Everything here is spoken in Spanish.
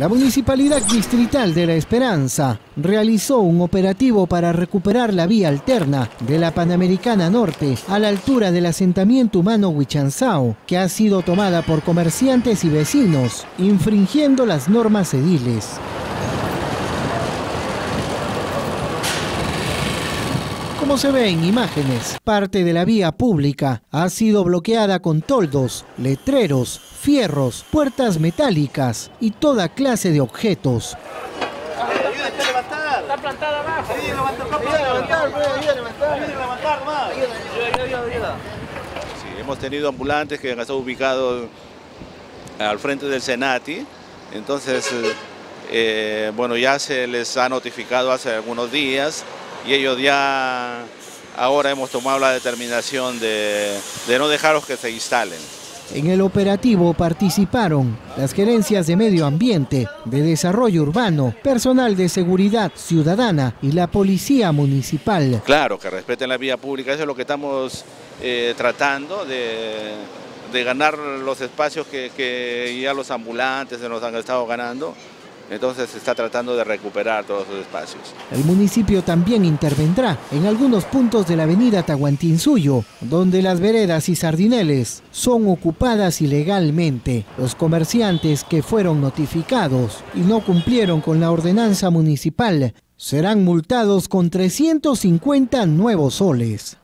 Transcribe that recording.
La Municipalidad Distrital de La Esperanza realizó un operativo para recuperar la vía alterna de la Panamericana Norte a la altura del asentamiento humano Huichanzao, que ha sido tomada por comerciantes y vecinos, infringiendo las normas ediles. Como se ve en imágenes, parte de la vía pública ha sido bloqueada con toldos, letreros, fierros, puertas metálicas y toda clase de objetos. Sí, hemos tenido ambulantes que han estado ubicados al frente del Senati, entonces, eh, bueno, ya se les ha notificado hace algunos días y ellos ya ahora hemos tomado la determinación de, de no dejarlos que se instalen. En el operativo participaron las gerencias de medio ambiente, de desarrollo urbano, personal de seguridad ciudadana y la policía municipal. Claro, que respeten la vía pública, eso es lo que estamos eh, tratando de, de, ganar los espacios que, que ya los ambulantes nos han estado ganando. Entonces se está tratando de recuperar todos esos espacios. El municipio también intervendrá en algunos puntos de la avenida Tahuantinsuyo, donde las veredas y sardineles son ocupadas ilegalmente. Los comerciantes que fueron notificados y no cumplieron con la ordenanza municipal serán multados con 350 nuevos soles.